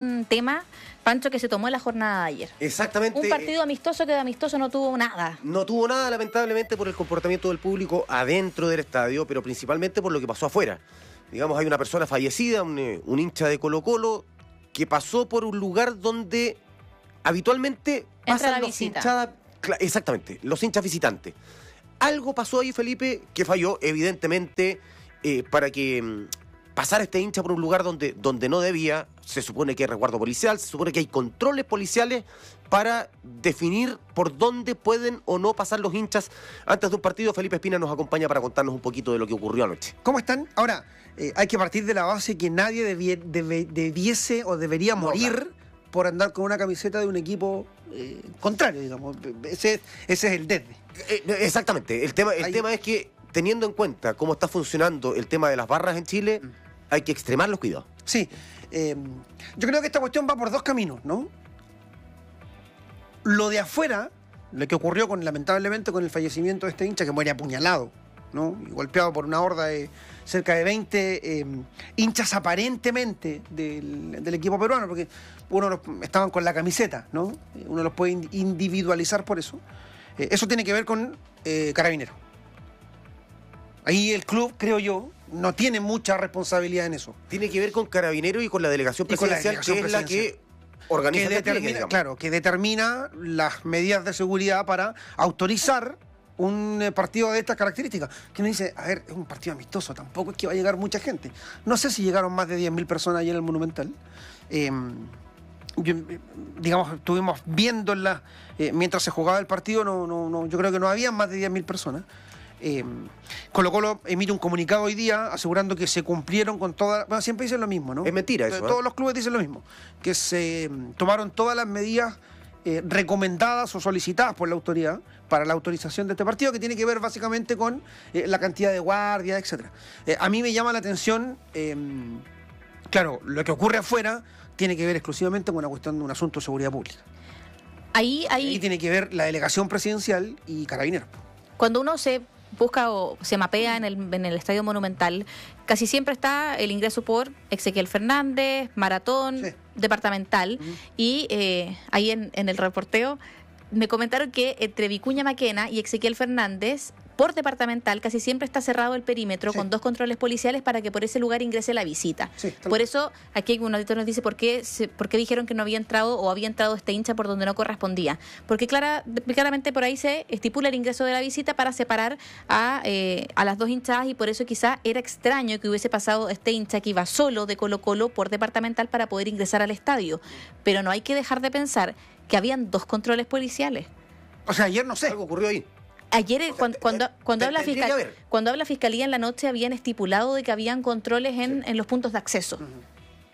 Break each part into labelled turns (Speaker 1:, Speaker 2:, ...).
Speaker 1: un tema, Pancho, que se tomó en la jornada de ayer.
Speaker 2: Exactamente.
Speaker 1: Un partido amistoso que de amistoso no tuvo nada.
Speaker 2: No tuvo nada, lamentablemente, por el comportamiento del público adentro del estadio, pero principalmente por lo que pasó afuera. Digamos, hay una persona fallecida, un, eh, un hincha de Colo Colo, que pasó por un lugar donde habitualmente pasan
Speaker 1: la
Speaker 2: los hinchadas- exactamente, los hinchas visitantes. Algo pasó ahí, Felipe, que falló, evidentemente, eh, para que pasara este hincha por un lugar donde, donde no debía. Se supone que hay resguardo policial, se supone que hay controles policiales para definir por dónde pueden o no pasar los hinchas antes de un partido. Felipe Espina nos acompaña para contarnos un poquito de lo que ocurrió anoche.
Speaker 3: ¿Cómo están? Ahora, eh, hay que partir de la base que nadie debie- debe- debiese o debería
Speaker 2: No,
Speaker 3: morir
Speaker 2: claro.
Speaker 3: por andar con una camiseta de un equipo eh, contrario, digamos. Ese, ese es el desde.
Speaker 2: Eh, eh, exactamente. El tema, el
Speaker 3: Hay-
Speaker 2: tema es que, teniendo en cuenta cómo está funcionando el tema de las barras en Chile,
Speaker 3: Mm.
Speaker 2: Hay que extremar los cuidados.
Speaker 3: Sí, eh, yo creo que esta cuestión va por dos caminos, ¿no? Lo de afuera, lo que ocurrió con lamentablemente con el fallecimiento de este hincha que muere apuñalado, ¿no? Y golpeado por una horda de cerca de 20 eh, hinchas aparentemente del, equipo peruano, porque uno los- estaban con la camiseta, ¿no? Uno los puede in- individualizar por eso. Eh, eso tiene que ver con eh, Carabineros. Ahí el club, creo yo, no tiene mucha responsabilidad en eso.
Speaker 2: Tiene que ver con Carabineros y con la delegación
Speaker 3: con la
Speaker 2: presidencial,
Speaker 3: delegación
Speaker 2: que es la
Speaker 3: presidencial.
Speaker 2: que organiza
Speaker 3: que determina, claro, que determina las medidas de seguridad para autorizar un eh, partido de estas características. Que uno dice, a ver, es un partido amistoso, tampoco es que va a llegar mucha gente. No sé si llegaron más de 10.000 personas ayer en el Monumental. Eh, yo, eh, digamos, estuvimos viéndola eh, mientras se jugaba el partido, no, no, no, yo creo que no había más de 10.000 personas. Eh, Colo Colo emite un comunicado hoy día asegurando que se cumplieron con todas. Bueno, siempre dicen lo mismo, ¿no?
Speaker 2: Es mentira eso, ¿eh?
Speaker 3: Todos los clubes dicen lo mismo. Que se mm, tomaron todas las medidas eh, recomendadas o solicitadas por la autoridad para la autorización de este partido, que tiene que ver básicamente con eh, la cantidad de guardias, etcétera. Eh, a mí me llama la atención, eh, claro, lo que ocurre afuera tiene que ver exclusivamente con una cuestión de un asunto de seguridad pública.
Speaker 1: Ahí, ahí
Speaker 3: Y tiene que ver la delegación presidencial y carabineros.
Speaker 1: cuando uno se busca o se mapea en el, en el Estadio Monumental, casi siempre está el ingreso por Ezequiel Fernández, Maratón,
Speaker 3: Sí.
Speaker 1: departamental, y eh, ahí en, en el reporteo me comentaron que entre Vicuña Maquena y Ezequiel Fernández, por departamental, casi siempre está cerrado el perímetro
Speaker 3: Sí.
Speaker 1: con dos controles policiales para que por ese lugar ingrese la visita.
Speaker 3: Sí,
Speaker 1: por eso, aquí un auditor nos dice por qué, se- por qué dijeron que no había entrado o había entrado este hincha por donde no correspondía. Porque clara, claramente por ahí se estipula el ingreso de la visita para separar a, eh, a las dos hinchadas y por eso quizá era extraño que hubiese pasado este hincha que iba solo de Colo Colo por departamental para poder ingresar al estadio. Pero no hay que dejar de pensar que habían dos controles policiales.
Speaker 3: O sea, ayer no sé.
Speaker 2: Algo ocurrió ahí.
Speaker 1: Ayer, eh, cuando, cuando,
Speaker 2: eh,
Speaker 1: cuando,
Speaker 2: te-
Speaker 1: habla fiscal- cuando habla Fiscalía en la noche, habían estipulado de que habían controles en, en los puntos de acceso.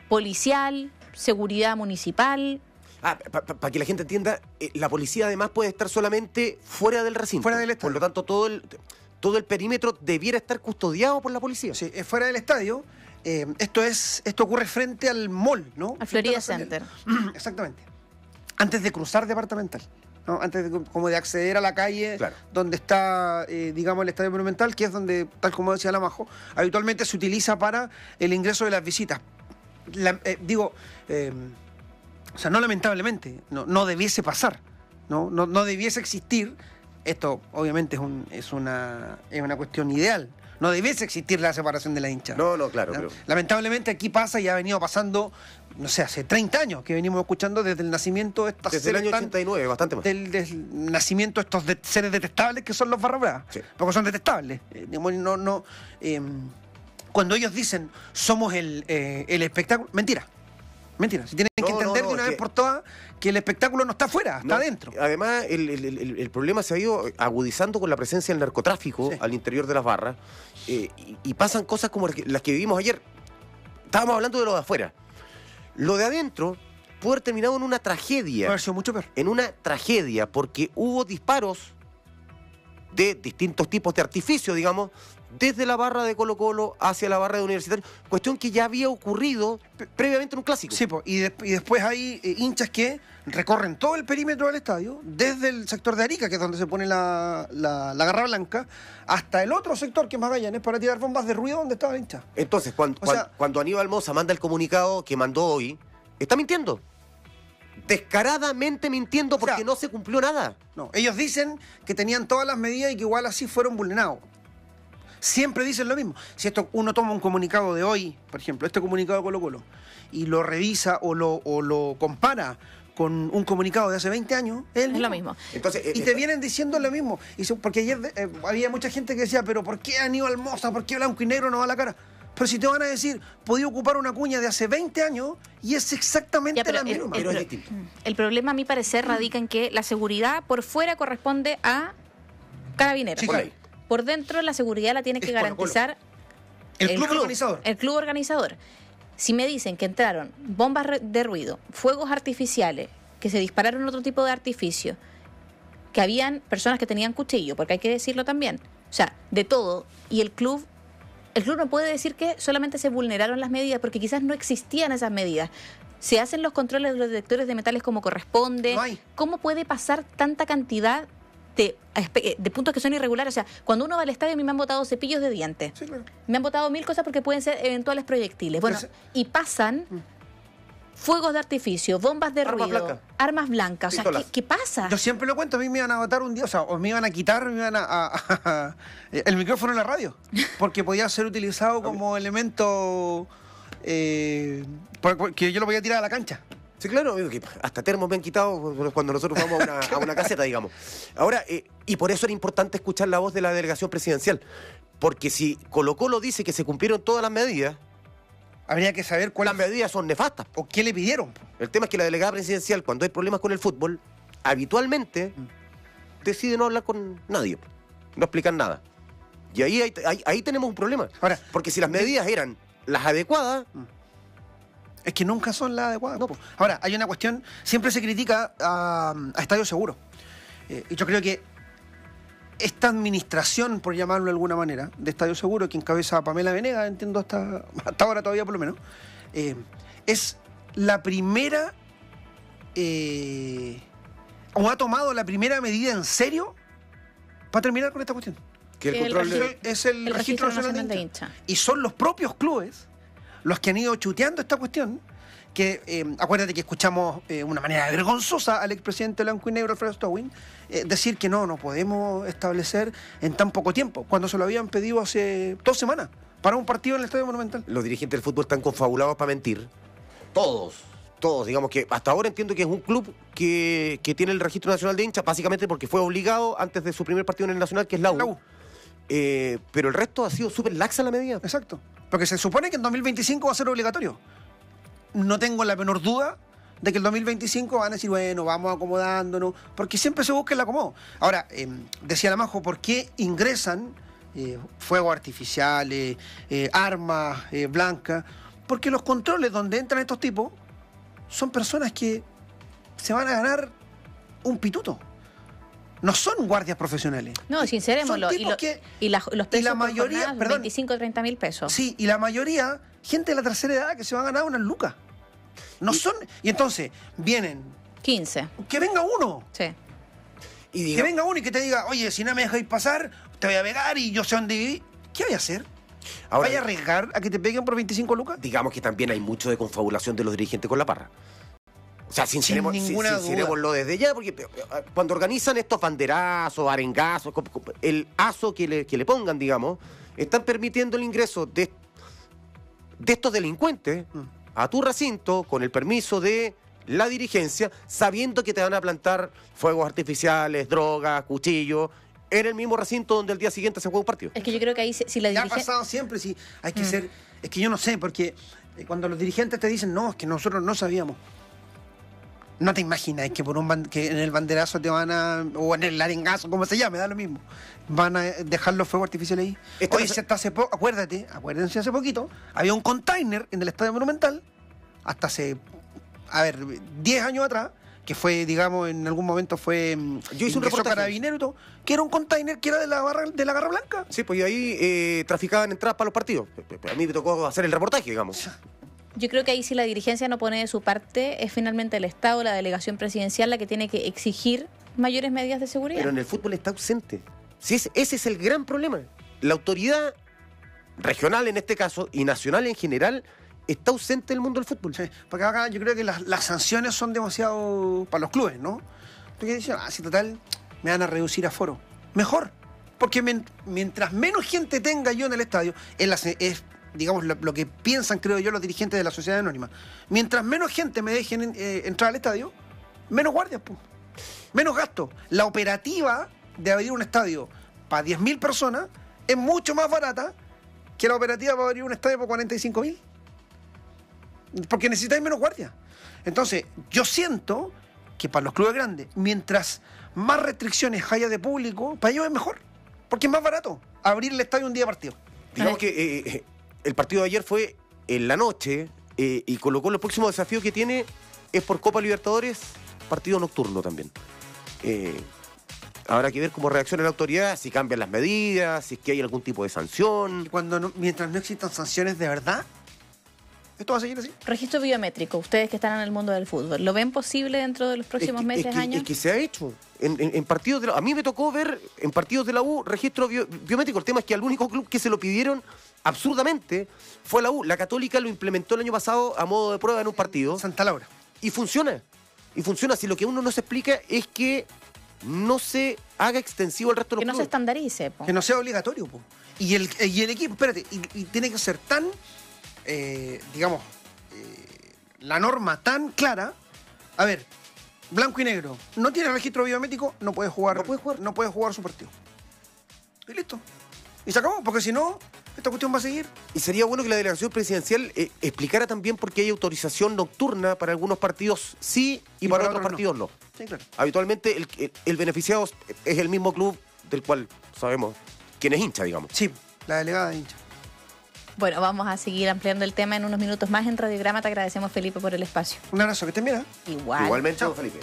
Speaker 1: Policial, seguridad municipal.
Speaker 2: Ah, para que la gente entienda, eh, la policía además puede estar solamente fuera del recinto.
Speaker 3: Fuera del estadio.
Speaker 2: Por lo tanto, todo el, todo el perímetro debiera estar custodiado por la policía.
Speaker 3: Sí, es fuera del estadio. Eh, esto es esto ocurre frente al mall, ¿no?
Speaker 1: Al Florida. Center.
Speaker 3: Exactamente. Antes de cruzar departamental. ¿No? Antes de, como de acceder a la calle
Speaker 2: Claro.
Speaker 3: donde está, eh, digamos, el estadio monumental, que es donde, tal como decía Lamajo, habitualmente se utiliza para el ingreso de las visitas. La- eh, digo, eh, o sea, no lamentablemente, no, no debiese pasar, ¿no? No, no debiese existir. Esto, obviamente, es, un- es, una, es una cuestión ideal. No debiese existir la separación de la hincha.
Speaker 2: No, no, claro, pero-
Speaker 3: Lamentablemente aquí pasa y ha venido pasando, no sé, hace 30 años que venimos escuchando desde el nacimiento de estas
Speaker 2: Desde el año
Speaker 3: tan-
Speaker 2: 89, bastante más.
Speaker 3: del, del nacimiento de estos de- seres detestables que son los barra.
Speaker 2: Sí.
Speaker 3: Porque son detestables. Eh, digamos, no, no, eh, cuando ellos dicen somos el, eh, el espectáculo, mentira. Mentira. Si tienen
Speaker 2: No,
Speaker 3: que entender
Speaker 2: no,
Speaker 3: de una vez por todas que el espectáculo no está afuera, está adentro.
Speaker 2: Además, el, el- el- el problema se ha ido agudizando con la presencia del narcotráfico
Speaker 3: Sí.
Speaker 2: al interior de las barras eh, y, y pasan cosas como las que- vivimos ayer. Estábamos hablando de lo de afuera. Lo de adentro puede haber terminado en una
Speaker 3: Puede
Speaker 2: tragedia.
Speaker 3: haber sido mucho peor.
Speaker 2: En una tragedia, porque hubo disparos de distintos tipos de artificio, digamos, desde la barra de Colo Colo hacia la barra de Universitario, cuestión que ya había ocurrido pre- previamente en un clásico.
Speaker 3: Sí, po, y, des- y después hay eh, hinchas que recorren todo el perímetro del estadio, desde el sector de Arica, que es donde se pone la, la, la garra blanca, hasta el otro sector, que es Magallanes, para tirar bombas de ruido donde estaba el hincha.
Speaker 2: Entonces, cuando,
Speaker 3: O sea-
Speaker 2: cuando Aníbal Mosa manda el comunicado que mandó hoy, está mintiendo. Descaradamente mintiendo porque
Speaker 3: O sea,
Speaker 2: no se cumplió nada.
Speaker 3: No, ellos dicen que tenían todas las medidas y que igual así fueron vulnerados. Siempre dicen lo mismo. Si esto uno toma un comunicado de hoy, por ejemplo, este comunicado de Colo Colo, y lo revisa o lo, o lo compara con un comunicado de hace 20 años, es, el
Speaker 1: Es lo mismo.
Speaker 2: Entonces,
Speaker 3: Y
Speaker 2: eh,
Speaker 3: te
Speaker 2: eh,
Speaker 3: vienen diciendo lo mismo. Y se- porque ayer eh, había mucha gente que decía, pero ¿por qué Aníbal Moza? ¿Por qué Blanco y Negro no va a la cara? Pero si te van a decir, podía ocupar una cuña de hace 20 años y es exactamente
Speaker 1: Ya, pero
Speaker 3: la
Speaker 1: el-
Speaker 3: misma.
Speaker 2: pero es distinto.
Speaker 1: El problema, a mi parecer, radica en que la seguridad por fuera corresponde a Carabineros.
Speaker 3: Sí,
Speaker 2: Por
Speaker 3: claro.
Speaker 1: Por dentro, la seguridad la tiene que
Speaker 3: Es
Speaker 1: garantizar
Speaker 3: El club organizador.
Speaker 1: El club organizador. Si me dicen que entraron bombas de ruido, fuegos artificiales, que se dispararon otro tipo de artificio, que habían personas que tenían cuchillo, porque hay que decirlo también. O sea, de todo. Y el club, el club no puede decir que solamente se vulneraron las medidas, porque quizás no existían esas medidas. Se hacen los controles de los detectores de metales como corresponde.
Speaker 3: No hay.
Speaker 1: ¿Cómo puede pasar tanta cantidad de, espe- de puntos que son irregulares? O sea, cuando uno va al estadio, a mí me han botado cepillos de dientes.
Speaker 3: Sí, claro.
Speaker 1: Me han botado mil cosas porque pueden ser eventuales proyectiles. Bueno, y pasan fuegos de artificio, bombas de
Speaker 2: Armas
Speaker 1: ruido, armas blancas. O sea, ¿qué, pasa?
Speaker 3: Yo siempre lo cuento, a mí me iban a votar un día, o sea, o me iban a quitar, me iban a, a- a- el micrófono en la radio, porque podía ser utilizado como elemento eh, que yo lo podía tirar a la cancha.
Speaker 2: Sí, claro, que hasta termos me han quitado cuando nosotros vamos a una, a una caseta, digamos. Ahora, eh, y por eso era importante escuchar la voz de la delegación presidencial. Porque si Colo Colo dice que se cumplieron todas las medidas,
Speaker 3: Habría que saber
Speaker 2: las
Speaker 3: cuáles
Speaker 2: medidas son nefastas.
Speaker 3: o qué le pidieron.
Speaker 2: El tema es que la delegada presidencial, cuando hay problemas con el fútbol, habitualmente decide no hablar con nadie, no explicar nada. Y ahí, ahí, ahí tenemos un problema.
Speaker 3: Ahora,
Speaker 2: Porque si las medidas eran las adecuadas,
Speaker 3: Es que nunca son las adecuadas.
Speaker 2: No.
Speaker 3: Ahora, hay una cuestión, siempre se critica a, a Estadio Seguro. Eh, y yo creo que esta administración, por llamarlo de alguna manera, de Estadio Seguro, que encabeza a Pamela Venega, entiendo hasta, hasta ahora todavía por lo menos, eh, es la primera, eh, o ha tomado la primera medida en serio para terminar con esta cuestión.
Speaker 2: que el
Speaker 1: El
Speaker 2: control de-
Speaker 3: Es el,
Speaker 1: el
Speaker 3: registro, nacional de
Speaker 1: hincha.
Speaker 3: hinchas. Y son los propios clubes los que han ido chuteando esta cuestión. Que eh, acuérdate que escuchamos eh, una manera vergonzosa al expresidente blanco y negro, Alfredo Stowin, eh, decir que no, no podemos establecer en tan poco tiempo, cuando se lo habían pedido hace dos semanas para un partido en el Estadio Monumental.
Speaker 2: los dirigentes del fútbol están confabulados para mentir. Todos. Todos, digamos que hasta ahora entiendo que es un club que, que tiene el registro nacional de hinchas, básicamente porque fue obligado antes de su primer partido en el Nacional, que es la U.
Speaker 3: La U.
Speaker 2: Eh, pero el resto ha sido súper laxa la medida.
Speaker 3: Exacto. Porque se supone que en 2025 va a ser obligatorio. No tengo la menor duda de que en 2025 van a decir, bueno, vamos acomodándonos, porque siempre se busca el acomodo. Ahora, eh, decía la Majo, ¿por qué ingresan eh, fuegos artificiales, eh, armas eh, blancas? Porque los controles donde entran estos tipos son personas que se van a ganar un pituto. No son guardias profesionales.
Speaker 1: No, sincerémoslo.
Speaker 3: Son
Speaker 1: Y,
Speaker 3: tipos
Speaker 1: lo-
Speaker 3: que-
Speaker 1: y la- los pesos
Speaker 3: la
Speaker 1: por
Speaker 3: mayoría-
Speaker 1: jornada,
Speaker 3: perdón.
Speaker 1: 25 o 30 mil pesos.
Speaker 3: Sí, y la mayoría, gente de la tercera edad que se va a ganar unas lucas. No son. Y entonces, vienen.
Speaker 1: 15.
Speaker 3: Que venga uno.
Speaker 1: Sí.
Speaker 2: Y
Speaker 3: Que venga uno y que te diga, oye, si no me dejáis pasar, te voy a pegar y yo sé dónde vivir. ¿Qué voy a hacer?
Speaker 2: ahora,
Speaker 3: ¿Vaya a arriesgar a que te peguen por 25 lucas?
Speaker 2: digamos que también hay mucho de confabulación de los dirigentes con la parra. O sea, sinceremos,
Speaker 3: Sin
Speaker 2: sincerémoslo desde ya, porque eh, cuando organizan estos banderazos, arengazos, el aso que le, que le pongan, digamos, están permitiendo el ingreso de, de estos delincuentes
Speaker 3: Mm.
Speaker 2: a tu recinto con el permiso de la dirigencia, sabiendo que te van a plantar fuegos artificiales, drogas, cuchillos, en el mismo recinto donde el día siguiente se juega un partido.
Speaker 1: Es que yo creo que ahí, si si la
Speaker 3: Ya ha
Speaker 1: dirigencia.
Speaker 3: pasado siempre, sí. Hay que
Speaker 1: Mm.
Speaker 3: ser. Es que yo no sé, porque eh, cuando los dirigentes te dicen, no, es que nosotros no sabíamos. No te imaginas que por un ban- que en el banderazo te van a. o en el arengazo, como se llame, da lo mismo. Van a dejar los fuegos artificiales ahí.
Speaker 2: Esto
Speaker 3: Oye, hasta hace poco, acuérdate, acuérdense hace poquito, había un container en el Estadio Monumental, hasta hace, a ver, 10 años atrás, que fue, digamos, en algún momento fue. mm,
Speaker 2: Yo hice un reportaje.
Speaker 3: carabinero y todo, que era un container que era de la, barra, de la Garra Blanca.
Speaker 2: Sí, pues y ahí eh, traficaban entradas para los partidos. A mí me tocó hacer el reportaje, digamos.
Speaker 1: Yo creo que ahí si la dirigencia no pone de su parte, es finalmente el Estado, la delegación presidencial, la que tiene que exigir mayores medidas de seguridad.
Speaker 2: Pero en el fútbol está ausente. Sí, es- ese es el gran problema. La autoridad regional en este caso y nacional en general está ausente del mundo del fútbol.
Speaker 3: Sí, porque acá yo creo que las, las sanciones son demasiado para los clubes, ¿no? Porque dicen, ah, si total me van a reducir aforo. Mejor. Porque men- mientras menos gente tenga yo en el estadio, es, la se- es, digamos, lo, lo que piensan, creo yo, los dirigentes de la sociedad anónima. Mientras menos gente me dejen eh, entrar al estadio, menos guardias, pues. Menos gasto. La operativa de abrir un estadio para 10.000 personas es mucho más barata que la operativa para abrir un estadio para 45.000 porque necesitáis menos guardia. Entonces, yo siento que para los clubes grandes, mientras más restricciones haya de público, para ellos es mejor. Porque es más barato abrir el estadio un día de partido.
Speaker 2: Digamos que eh, eh, el partido de ayer fue en la noche eh, y colocó el próximo desafío que tiene es por Copa Libertadores, partido nocturno también. Eh, habrá que ver cómo reacciona la autoridad, si cambian las medidas, si es que hay algún tipo de sanción.
Speaker 3: Cuando no- mientras no existan sanciones de verdad, esto va a seguir así.
Speaker 1: Registro biométrico, ustedes que están en el mundo del fútbol, ¿lo ven posible dentro de los próximos
Speaker 2: es que,
Speaker 1: meses,
Speaker 2: es que-
Speaker 1: años?
Speaker 2: es que se ha hecho. En, en- en partidos de la, a mí me tocó ver en partidos de la U registro bio- biométrico. El tema es que al único club que se lo pidieron absurdamente fue la U. La Católica lo implementó el año pasado a modo de prueba en un partido
Speaker 3: Santa Laura.
Speaker 2: y funciona. Y funciona. Si lo que uno no se explica es que no se haga extensivo al resto de
Speaker 1: que
Speaker 2: los
Speaker 1: no se estandarice. po.
Speaker 3: Que no sea obligatorio. po. Y, el, y el equipo, espérate, y, y tiene que ser tan, eh, digamos, eh, la norma tan clara. A ver, blanco y negro. No tiene registro biométrico, no puede jugar.
Speaker 2: No puede jugar.
Speaker 3: No puede jugar su partido. Y listo. Y se acabó, porque si no, esta cuestión va a seguir.
Speaker 2: Y sería bueno que la delegación presidencial eh, explicara también por qué hay autorización nocturna para algunos partidos sí y,
Speaker 3: Y
Speaker 2: para,
Speaker 3: para
Speaker 2: otros
Speaker 3: otros no.
Speaker 2: partidos no.
Speaker 3: Sí, claro.
Speaker 2: Habitualmente el, el- el beneficiado es el mismo club del cual sabemos quién es hincha, digamos.
Speaker 3: Sí, la delegada de hincha.
Speaker 1: Bueno, vamos a seguir ampliando el tema en unos minutos más en Radiograma. Te agradecemos, Felipe, por el espacio.
Speaker 3: Un abrazo, que estén bien. ¿eh?
Speaker 1: Igual.
Speaker 2: Igualmente,
Speaker 3: Chao.
Speaker 2: don Felipe.